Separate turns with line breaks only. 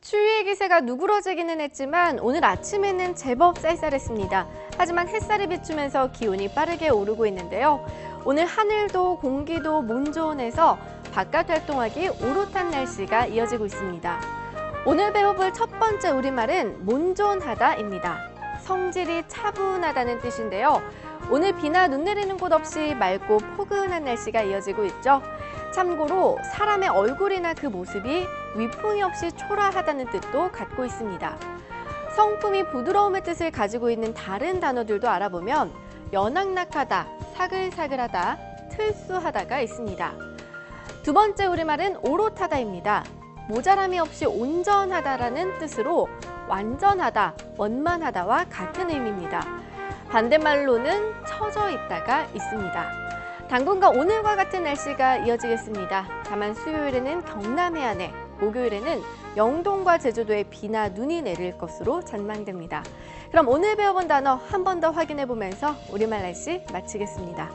추위의 기세가 누그러지기는 했지만 오늘 아침에는 제법 쌀쌀했습니다. 하지만 햇살이 비추면서 기온이 빠르게 오르고 있는데요. 오늘 하늘도 공기도 몬조온해서 바깥 활동하기 오롯한 날씨가 이어지고 있습니다. 오늘 배워볼 첫 번째 우리말은 몬조온하다입니다. 성질이 차분하다는 뜻인데요. 오늘 비나 눈 내리는 곳 없이 맑고 포근한 날씨가 이어지고 있죠. 참고로 사람의 얼굴이나 그 모습이 위풍이 없이 초라하다는 뜻도 갖고 있습니다. 성품이 부드러움의 뜻을 가지고 있는 다른 단어들도 알아보면 연악낙하다, 사글사글하다, 틀수하다가 있습니다. 두 번째 우리말은 오롯하다입니다. 모자람이 없이 온전하다라는 뜻으로 완전하다, 원만하다와 같은 의미입니다. 반대말로는 처져 있다가 있습니다. 당분간 오늘과 같은 날씨가 이어지겠습니다. 다만 수요일에는 경남 해안에, 목요일에는 영동과 제주도에 비나 눈이 내릴 것으로 전망됩니다. 그럼 오늘 배워본 단어 한 번 더 확인해 보면서 우리말 날씨 마치겠습니다.